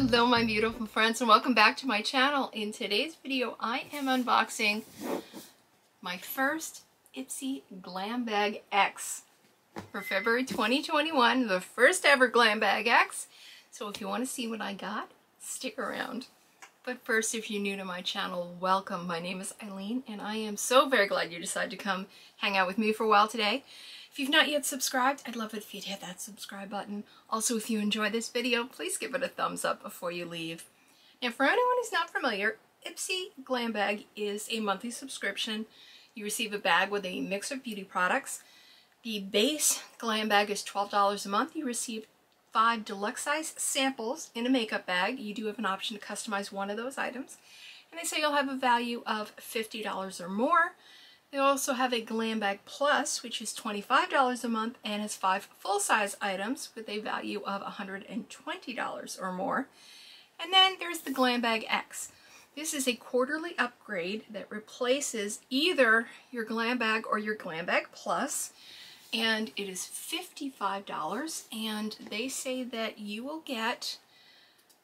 Hello my beautiful friends and welcome back to my channel. In today's video I am unboxing my first Ipsy Glam Bag X for February 2021, the first ever Glam Bag X. So if you want to see what I got, stick around. But first, if you're new to my channel, welcome. My name is Eileen and I am so very glad you decided to come hang out with me for a while today. If you've not yet subscribed, I'd love it if you'd hit that subscribe button. Also, if you enjoy this video, please give it a thumbs up before you leave. Now, for anyone who's not familiar, Ipsy Glam Bag is a monthly subscription. You receive a bag with a mix of beauty products. The base Glam Bag is $12 a month. You receive five deluxe size samples in a makeup bag. You do have an option to customize one of those items. And they say you'll have a value of $50 or more. They also have a Glam Bag Plus, which is $25 a month and has five full-size items with a value of $120 or more. And then there's the Glam Bag X. This is a quarterly upgrade that replaces either your Glam Bag or your Glam Bag Plus, and it is $55, and they say that you will get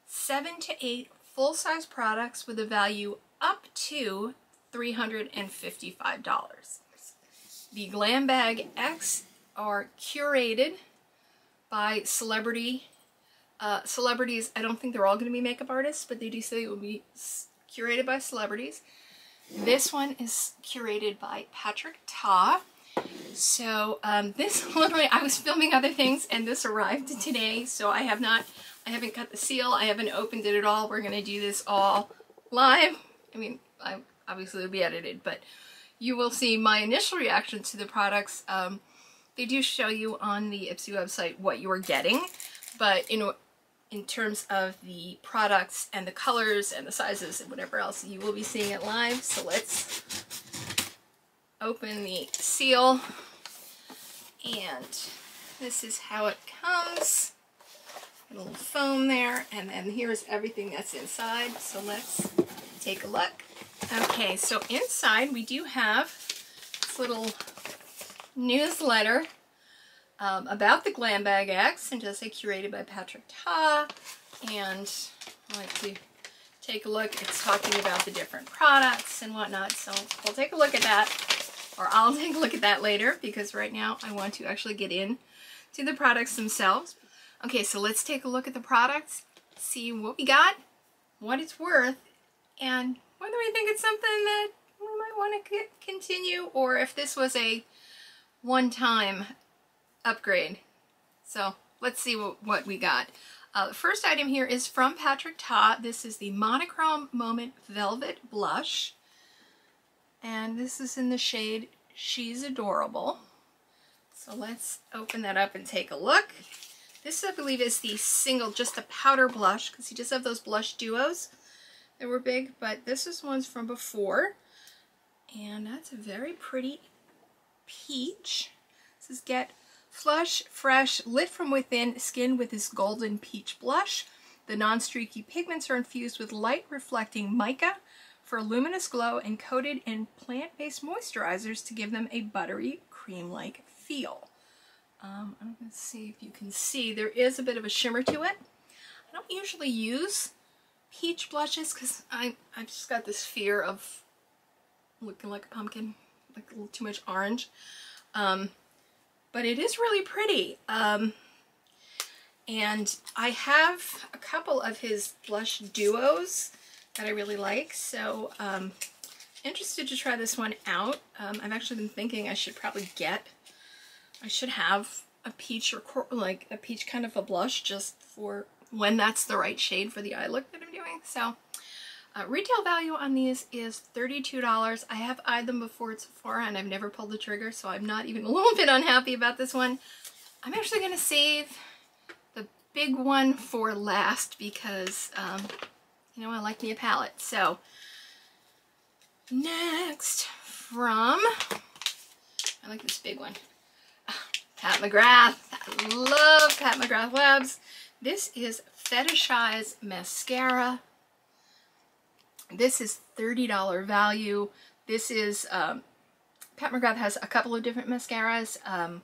seven to eight full-size products with a value up to $355. The Glam Bag X are curated by celebrity uh, celebrities. I don't think they're all going to be makeup artists, but they do say it will be curated by celebrities. This one is curated by Patrick Ta. So um, this literally, I was filming other things and this arrived today. So I have not, I haven't cut the seal. I haven't opened it at all. We're going to do this all live. I mean, I obviously it'll be edited, but you will see my initial reaction to the products. Um, they do show you on the Ipsy website what you are getting, but in, in terms of the products and the colors and the sizes and whatever else, you will be seeing it live. So let's open the seal and this is how it comes. A little foam there and then here's everything that's inside. So let's take a look. Okay, so inside we do have this little newsletter um, about the Glam Bag X and just say curated by Patrick Ta. And I like to take a look. It's talking about the different products and whatnot. So we'll take a look at that or I'll take a look at that later because right now I want to actually get in to the products themselves. Okay, so let's take a look at the products, see what we got, what it's worth, and whether we think it's something that we might want to continue or if this was a one-time upgrade. So let's see what, we got. Uh, the first item here is from Patrick Ta. This is the Monochrome Moment Velvet Blush. And this is in the shade She's Adorable. So let's open that up and take a look. This, I believe, is the single, just a powder blush, because he does have those blush duos that were big, but this is ones from before. And that's a very pretty peach. This is Get Flush, Fresh, Lit from Within Skin with this golden peach blush. The non-streaky pigments are infused with light reflecting mica for luminous glow and coated in plant-based moisturizers to give them a buttery, cream-like feel. Um, I'm going to see if you can see. There is a bit of a shimmer to it. I don't usually use peach blushes because I, I just got this fear of looking like a pumpkin, like a little too much orange. Um, but it is really pretty. Um, and I have a couple of his blush duos that I really like. So um, interested to try this one out. Um, I've actually been thinking I should probably get, I should have a peach or like a peach kind of a blush just for when that's the right shade for the eye look that I'm doing. So uh, retail value on these is $32. I have eyed them before at Sephora and I've never pulled the trigger, so I'm not even a little bit unhappy about this one. I'm actually going to save the big one for last because, um, you know, I like me a palette. So next from, I like this big one, Pat McGrath. I love Pat McGrath Labs. This is FetishEyes Mascara. This is $30 value. This is, um, Pat McGrath has a couple of different mascaras. Um,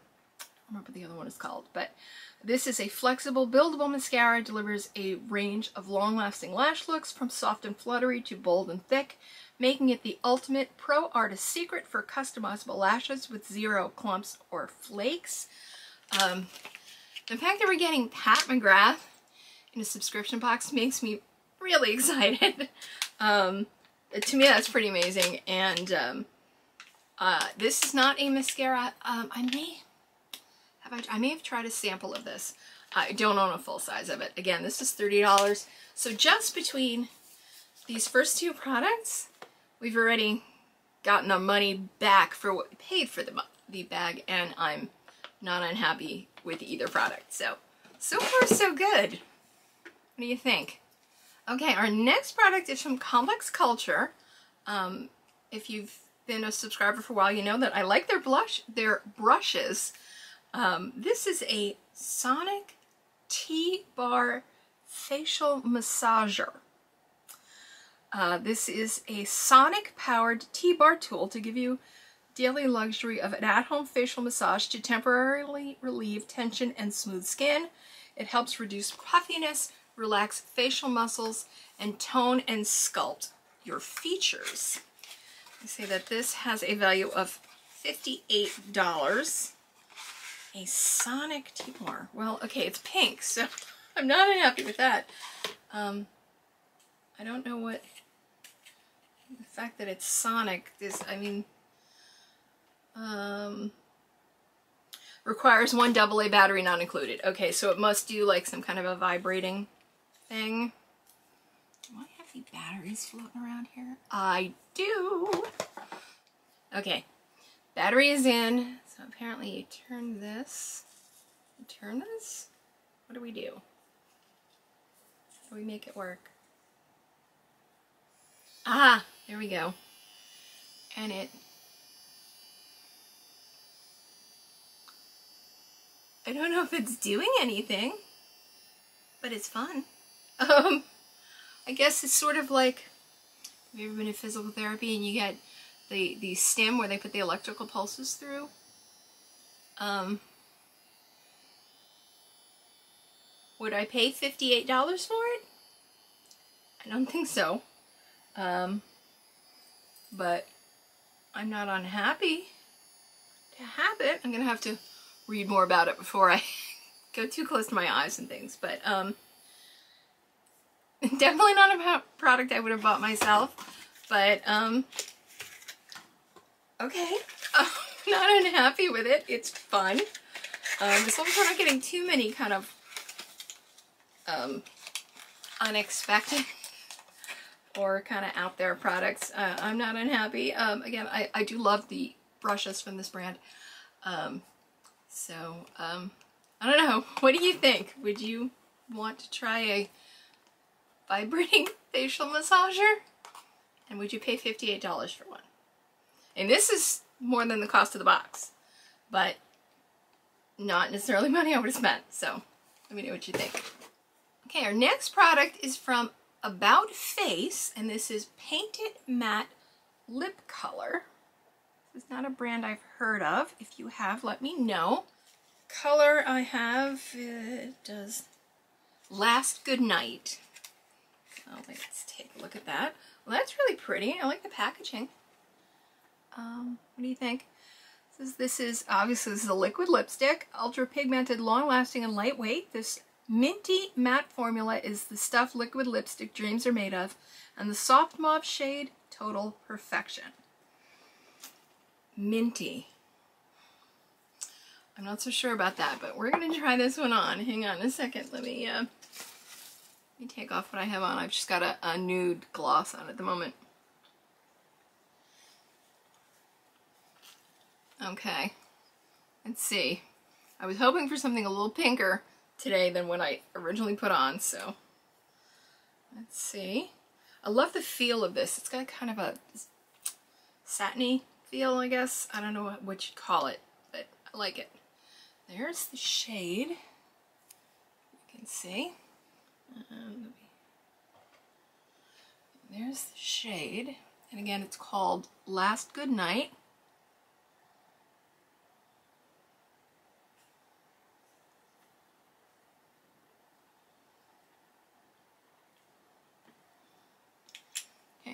remember what the other one is called, but this is a flexible, buildable mascara. delivers a range of long-lasting lash looks from soft and fluttery to bold and thick, making it the ultimate pro artist secret for customizable lashes with zero clumps or flakes. Um, the fact that we're getting Pat McGrath in a subscription box makes me really excited. um, to me, that's pretty amazing. And um, uh, this is not a mascara. Um, I may have I, I may have tried a sample of this. I don't own a full size of it. Again, this is $30. So just between these first two products, we've already gotten our money back for what we paid for the, the bag, and I'm not unhappy with either product. So, so far so good. What do you think? Okay, our next product is from Complex Culture. Um, if you've been a subscriber for a while, you know that I like their blush, their brushes. Um, this is a Sonic T-Bar Facial Massager. Uh, this is a sonic powered T-bar tool to give you daily luxury of an at-home facial massage to temporarily relieve tension and smooth skin. It helps reduce puffiness, relax facial muscles, and tone and sculpt your features. I say that this has a value of $58. A Sonic T-bar. Well, okay, it's pink, so I'm not unhappy with that. Um, I don't know what the fact that it's sonic is, I mean, um, requires one AA battery not included. Okay, so it must do like some kind of a vibrating thing. Do I have any batteries floating around here? I do. Okay, battery is in. So apparently you turn this, you turn this? What do we do? How do we make it work? Ah, there we go. And it, I don't know if it's doing anything, but it's fun. Um, I guess it's sort of like, have you ever been in physical therapy and you get the, the stem where they put the electrical pulses through? Um, would I pay $58 for it? I don't think so. Um, but I'm not unhappy to have it. I'm going to have to read more about it before I go too close to my eyes and things. But um, definitely not a product I would have bought myself. But um, okay, not unhappy with it. It's fun. Um, as long as we're not getting too many kind of um, unexpected or kind of out there products. Uh, I'm not unhappy. Um, again, I, I do love the brushes from this brand. Um, so, um, I don't know. What do you think? Would you want to try a vibrating facial massager? And would you pay $58 for one? And this is more than the cost of the box, but not necessarily money I would have spent. So let me know what you think. Okay, our next product is from about Face, and this is Painted Matte Lip Color. This is not a brand I've heard of. If you have, let me know. Color I have, it does Last Good Night. Oh, let's take a look at that. Well, that's really pretty. I like the packaging. Um, what do you think? This is, this is obviously this is a liquid lipstick, ultra pigmented, long lasting, and lightweight. This Minty Matte Formula is the stuff liquid lipstick dreams are made of, and the soft mauve shade, Total Perfection. Minty. I'm not so sure about that, but we're going to try this one on. Hang on a second. Let me, uh, let me take off what I have on. I've just got a, a nude gloss on at the moment. Okay. Let's see. I was hoping for something a little pinker, today than what I originally put on, so let's see. I love the feel of this. It's got kind of a satiny feel, I guess. I don't know what, what you'd call it, but I like it. There's the shade. You can see. Um, there's the shade. And again, it's called Last Good Night.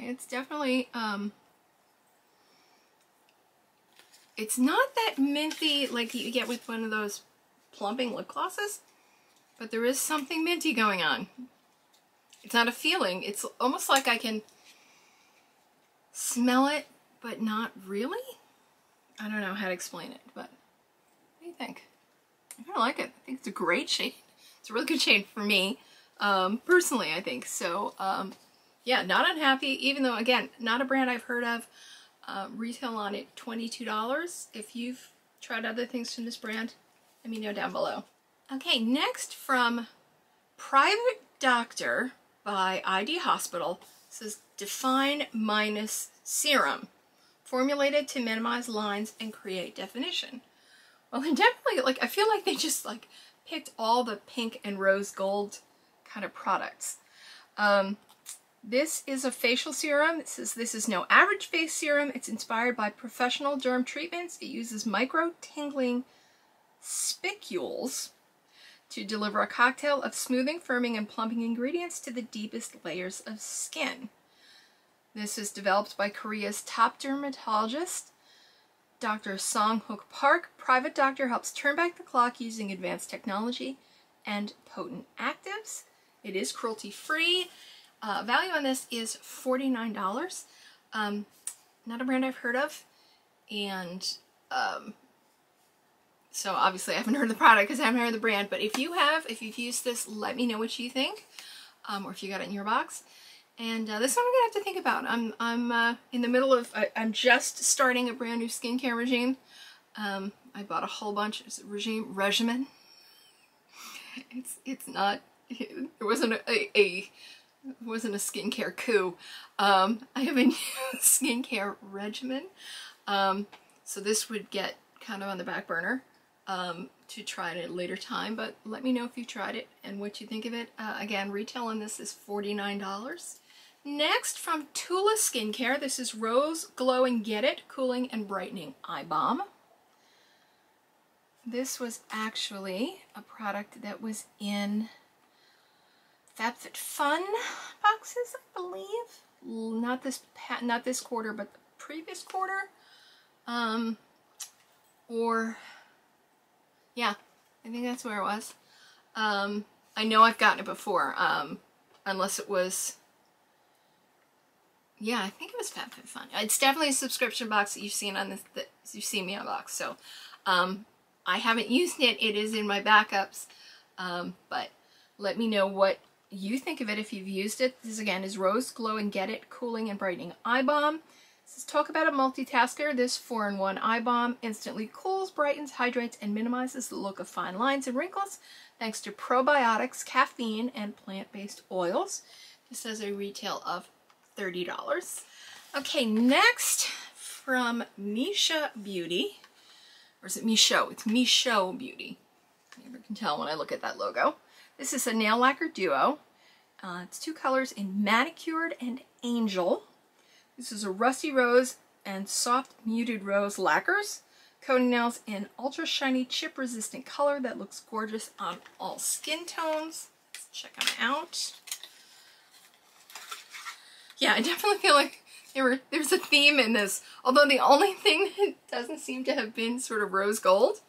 it's definitely um, it's not that minty like you get with one of those plumping lip glosses, but there is something minty going on. It's not a feeling. It's almost like I can smell it, but not really. I don't know how to explain it, but what do you think? I kind of like it. I think it's a great shade. It's a really good shade for me, um, personally, I think. So, um, yeah, not unhappy, even though, again, not a brand I've heard of. Uh, retail on it $22. If you've tried other things from this brand, let me know down below. Okay, next from Private Doctor by ID Hospital. Is Define Minus Serum, formulated to minimize lines and create definition. Well, and definitely, like, I feel like they just, like, picked all the pink and rose gold kind of products. Um, this is a facial serum. It says this is no average face serum. It's inspired by professional derm treatments. It uses micro tingling spicules to deliver a cocktail of smoothing, firming, and plumping ingredients to the deepest layers of skin. This is developed by Korea's top dermatologist, Dr. Song Hook Park. Private Doctor helps turn back the clock using advanced technology and potent actives. It is cruelty-free uh, value on this is $49. Um, not a brand I've heard of. And um, so obviously I haven't heard of the product because I haven't heard of the brand. But if you have, if you've used this, let me know what you think. Um, or if you got it in your box. And uh, this one I'm to have to think about. I'm, I'm uh, in the middle of, I, am just starting a brand new skincare regime. Um, I bought a whole bunch, it's a regime, regimen. It's, it's not, it wasn't a, a it wasn't a skincare coup. Um, I have a new skincare regimen. Um, so this would get kind of on the back burner um, to try it at a later time, but let me know if you tried it and what you think of it. Uh, again, retail on this is $49. Next, from Tula Skincare, this is Rose Glow and Get It Cooling and Brightening Eye Balm. This was actually a product that was in FabFitFun boxes, I believe. Not this not this quarter, but the previous quarter. Um, or, yeah, I think that's where it was. Um, I know I've gotten it before, um, unless it was, yeah, I think it was FabFitFun. It's definitely a subscription box that you've seen on this, that you've seen me unbox. So, um, I haven't used it. It is in my backups. Um, but let me know what you think of it if you've used it. This again is Rose Glow and Get It Cooling and Brightening Eye Balm. This is talk about a multitasker. This 4-in-1 eye balm instantly cools, brightens, hydrates, and minimizes the look of fine lines and wrinkles thanks to probiotics, caffeine, and plant-based oils. This has a retail of $30. Okay, next from Misha Beauty, or is it Mischo? It's Mischo Beauty. You never can tell when I look at that logo. This is a nail lacquer duo. Uh, it's two colors in Manicured and Angel. This is a Rusty Rose and Soft Muted Rose lacquers. Coating nails in ultra shiny chip resistant color that looks gorgeous on all skin tones. Let's check them out. Yeah, I definitely feel like there were there's a theme in this. Although the only thing that doesn't seem to have been sort of rose gold,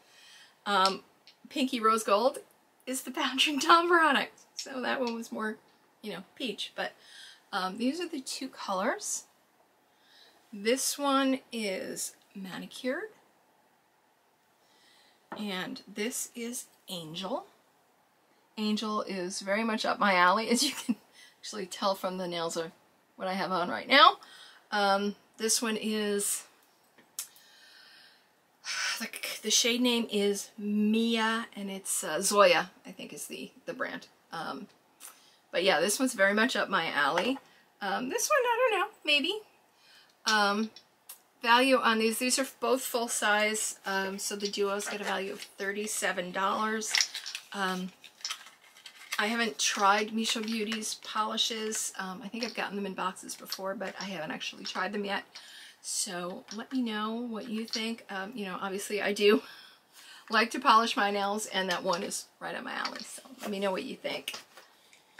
um, pinky rose gold, is the Patrick Ta product. So that one was more, you know, peach. But um, these are the two colors. This one is manicured. And this is Angel. Angel is very much up my alley, as you can actually tell from the nails of what I have on right now. Um, this one is the, shade name is Mia, and it's uh, Zoya, I think is the, the brand. Um, but yeah, this one's very much up my alley. Um, this one, I don't know, maybe. Um, value on these, these are both full size, um, so the duos a value of $37. Um, I haven't tried Mischo Beauty's polishes. Um, I think I've gotten them in boxes before, but I haven't actually tried them yet. So let me know what you think. Um, you know, obviously I do like to polish my nails and that one is right up my alley. So let me know what you think.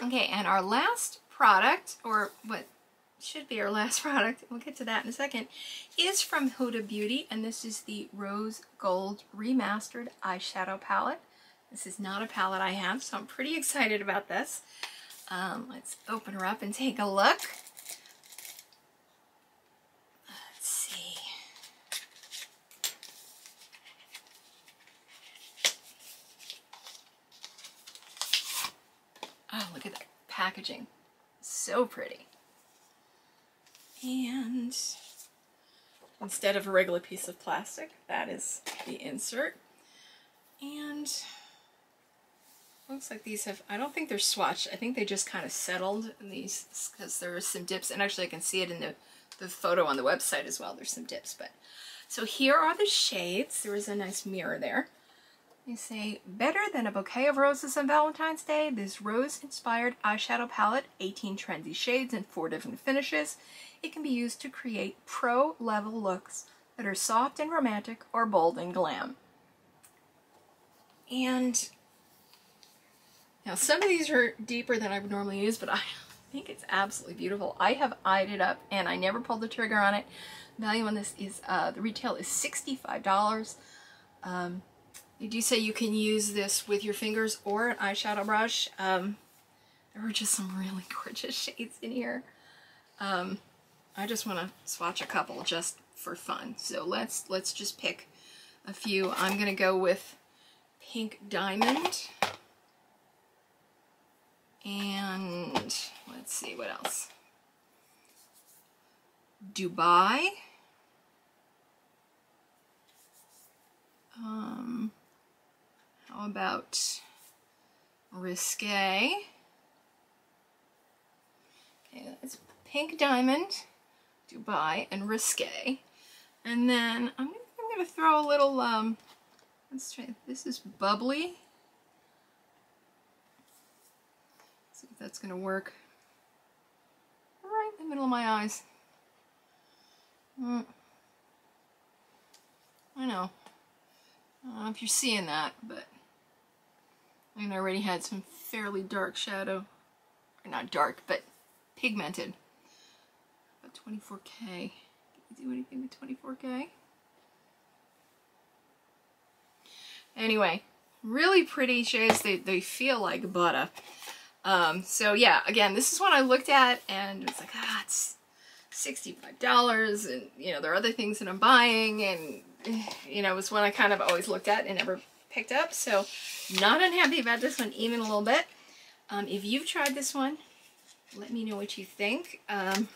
Okay, and our last product, or what should be our last product, we'll get to that in a second, is from Huda Beauty, and this is the Rose Gold Remastered Eyeshadow Palette. This is not a palette I have, so I'm pretty excited about this. Um, let's open her up and take a look. Let's see. Oh, look at that packaging. So pretty. And instead of a regular piece of plastic, that is the insert. And looks like these have, I don't think they're swatched. I think they just kind of settled in these because there are some dips. And actually I can see it in the, the photo on the website as well. There's some dips. But So here are the shades. There is a nice mirror there. You say, better than a bouquet of roses on Valentine's Day, this rose-inspired eyeshadow palette, 18 trendy shades and four different finishes. It can be used to create pro-level looks that are soft and romantic or bold and glam. And now some of these are deeper than I would normally use, but I think it's absolutely beautiful. I have eyed it up and I never pulled the trigger on it. The Value on this is, uh, the retail is $65. Um, you do say you can use this with your fingers or an eyeshadow brush. Um, there were just some really gorgeous shades in here. Um, I just want to swatch a couple just for fun. So let's let's just pick a few. I'm going to go with Pink Diamond. And let's see what else. Dubai. Um, about Risque? Okay, that's Pink Diamond, Dubai, and Risque. And then I'm, I'm going to throw a little, um, let's try, this is Bubbly. Let's see if that's going to work. Right in the middle of my eyes. Mm. I know. I don't know if you're seeing that, but I already had some fairly dark shadow. Or not dark, but pigmented. About 24K. Can you do anything with 24K? Anyway, really pretty shades. They, they feel like butter. Um, so yeah, again, this is one I looked at and it's like, ah, it's $65 and, you know, there are other things that I'm buying and you know, was one I kind of always looked at and never picked up. So not unhappy about this one even a little bit. Um, if you've tried this one, let me know what you think. Um,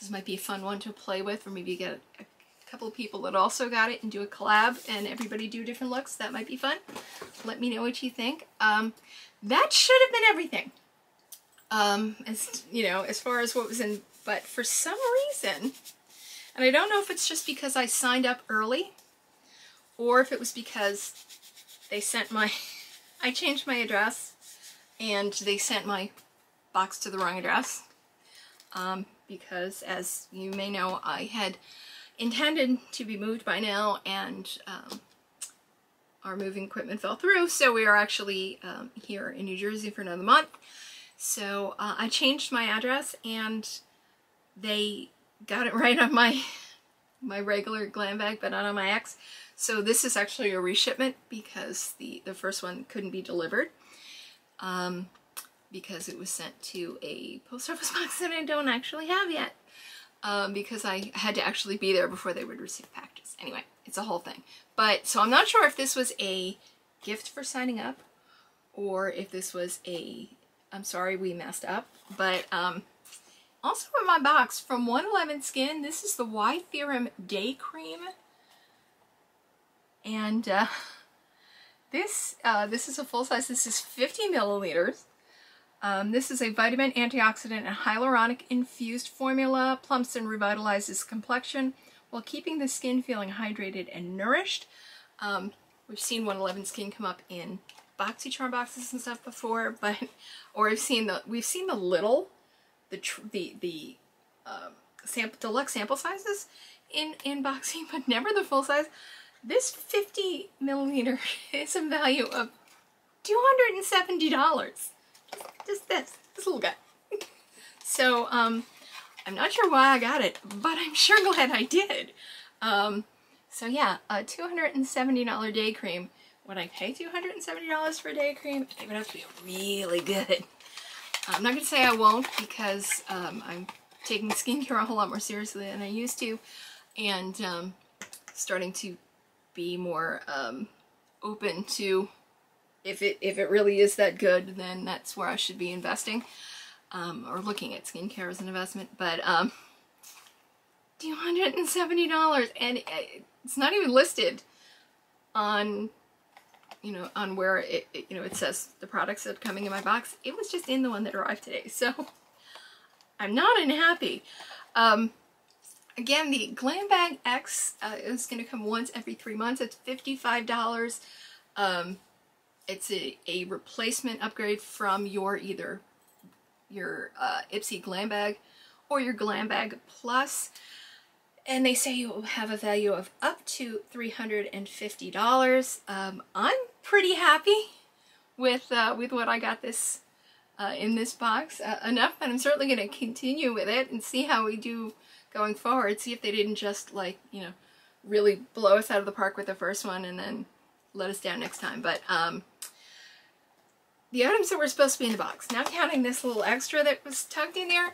this might be a fun one to play with or maybe get a, a couple of people that also got it and do a collab and everybody do different looks. That might be fun. Let me know what you think. Um, that should have been everything. Um, as, you know, as far as what was in, but for some reason, and I don't know if it's just because I signed up early or if it was because they sent my, I changed my address and they sent my box to the wrong address. Um, because as you may know, I had intended to be moved by now and um, our moving equipment fell through. So we are actually um, here in New Jersey for another month. So uh, I changed my address and they got it right on my my regular glam bag, but not on my ex. So this is actually a reshipment because the, the first one couldn't be delivered um, because it was sent to a post office box that I don't actually have yet um, because I had to actually be there before they would receive packages. Anyway, it's a whole thing. But so I'm not sure if this was a gift for signing up or if this was a, I'm sorry we messed up, but um, also in my box from 111 Skin, this is the Y Theorem Day Cream. And uh, this, uh, this is a full size, this is 50 milliliters. Um, this is a vitamin, antioxidant, and hyaluronic infused formula, plumps and revitalizes complexion while keeping the skin feeling hydrated and nourished. Um, we've seen 111 Skin come up in BoxyCharm boxes and stuff before, but, or we've seen the, we've seen the little the the the um, sample deluxe sample sizes in in boxing, but never the full size. This 50 millimeter is a value of $270. Just this, this little guy. so um, I'm not sure why I got it, but I'm sure glad I did. Um, so yeah, a $270 day cream. Would I pay $270 for a day cream? It would have to be really good. I'm not going to say I won't because um, I'm taking skincare a whole lot more seriously than I used to and um, starting to be more um, open to if it if it really is that good then that's where I should be investing um, or looking at skincare as an investment. But um, $270 and it's not even listed on you know on where it, it, you know it says the products that are coming in my box. It was just in the one that arrived today. So I'm not unhappy. Um, again the Glam Bag X uh, is going to come once every three months it's $55 um, it's a, a replacement upgrade from your either your uh, Ipsy Glam Bag or your Glam Bag Plus and they say you will have a value of up to $350. Um, I'm pretty happy with uh, with what I got this uh, in this box. Uh, enough and I'm certainly going to continue with it and see how we do going forward. See if they didn't just like, you know, really blow us out of the park with the first one and then let us down next time. But um, the items that were supposed to be in the box, now counting this little extra that was tucked in there,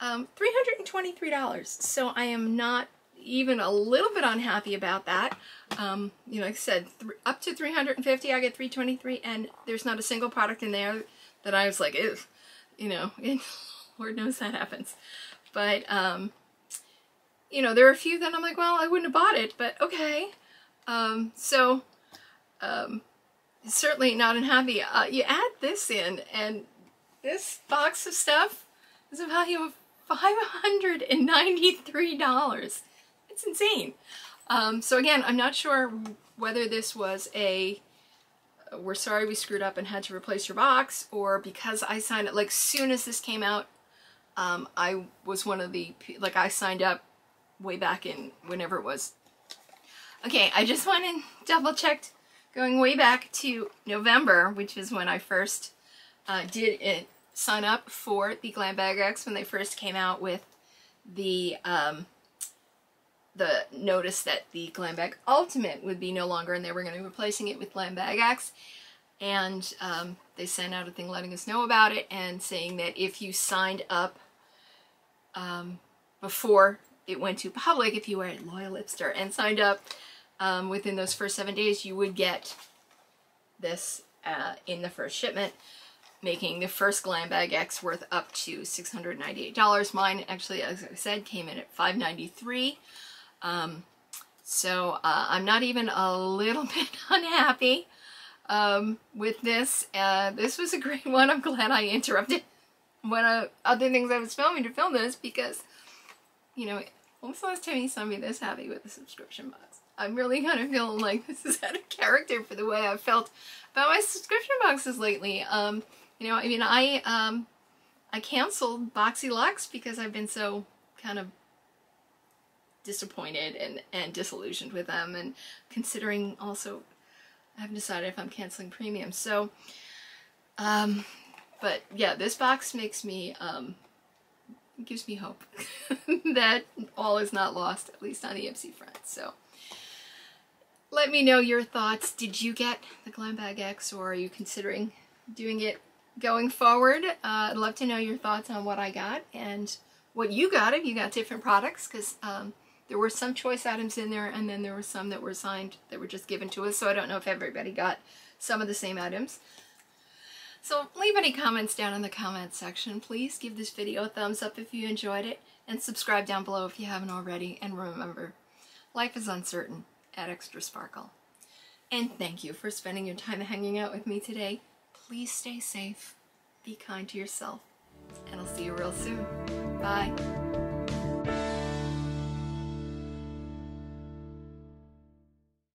um, $323. So I am not even a little bit unhappy about that. Um, you know, like I said, up to 350 I get 323 and there's not a single product in there that I was like, ew, you know, Lord knows that happens. But, um, you know, there are a few that I'm like, well, I wouldn't have bought it, but okay. Um, so, um, certainly not unhappy. Uh, you add this in and this box of stuff is a value of $593. It's insane. Um, so again, I'm not sure whether this was a we're sorry we screwed up and had to replace your box or because I signed it like soon as this came out um, I was one of the like I signed up way back in whenever it was okay I just went and double checked going way back to November which is when I first uh, did it sign up for the Glam Bag X when they first came out with the um, the notice that the Glam Bag Ultimate would be no longer and they were going to be replacing it with Glam Bag X. And um, they sent out a thing letting us know about it and saying that if you signed up um, before it went to public, if you were a loyal Ipster and signed up um, within those first seven days, you would get this uh, in the first shipment making the first Glam Bag X worth up to $698. Mine actually, as I said, came in at 593. Um, so uh, I'm not even a little bit unhappy um, with this. Uh, this was a great one. I'm glad I interrupted one of other things I was filming to film this because, you know, was the last time you saw me this happy with a subscription box? I'm really kind of feeling like this is out of character for the way I've felt about my subscription boxes lately. Um, you know, I mean, I, um, I canceled Boxy Luxe because I've been so kind of disappointed and, and disillusioned with them and considering also I haven't decided if I'm canceling premium so um but yeah this box makes me um gives me hope that all is not lost at least on the Ipsy front so. Let me know your thoughts. Did you get the Glam Bag X or are you considering doing it going forward? Uh, I'd love to know your thoughts on what I got and what you got if you got different products because um, there were some choice items in there, and then there were some that were signed that were just given to us, so I don't know if everybody got some of the same items. So leave any comments down in the comments section. Please give this video a thumbs up if you enjoyed it, and subscribe down below if you haven't already. And remember, life is uncertain. Add extra sparkle. And thank you for spending your time hanging out with me today. Please stay safe, be kind to yourself, and I'll see you real soon. Bye.